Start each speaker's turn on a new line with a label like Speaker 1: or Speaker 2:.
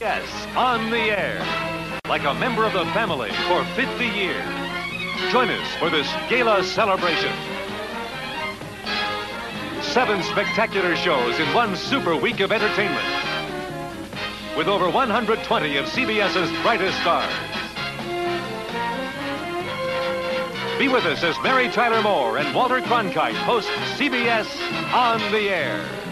Speaker 1: Yes, on the air. Like a member of the family for 50 years. Join us for this gala celebration. Seven spectacular shows in one super week of entertainment. With over 120 of CBS's brightest stars. Be with us as Mary Tyler Moore and Walter Cronkite host CBS On the Air.